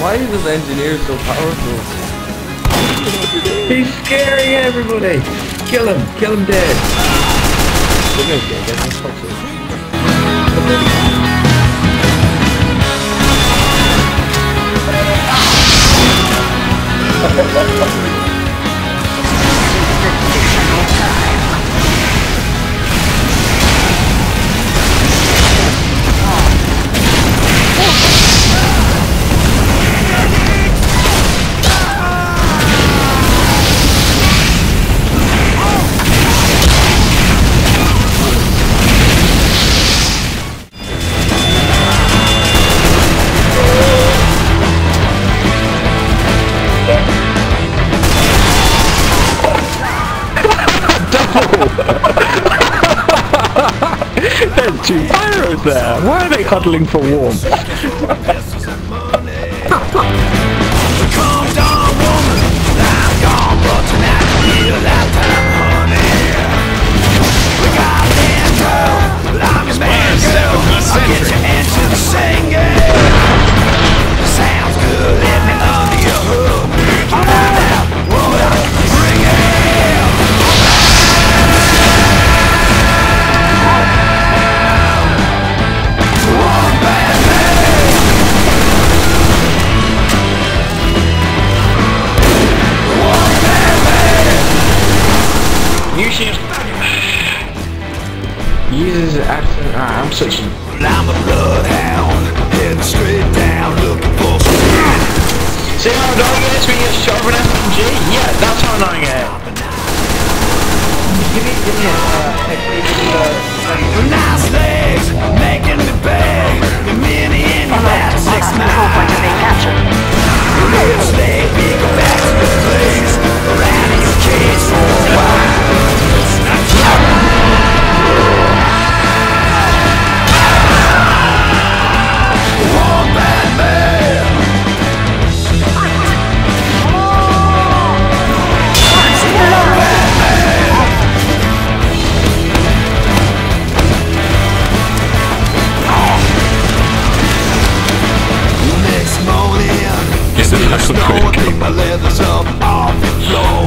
Why is this engineer so powerful? He's scaring everybody. Kill him. Kill him dead. Look at this guy, get this fucker. There. Why are they huddling for warmth? annoying it is when you're shot with an SMG? Yeah, that's how annoying it is. Give me, give me a, uh, a, a, Nice legs, making me beg. The mini in your back, six miles. Pick my leathers up off the floor.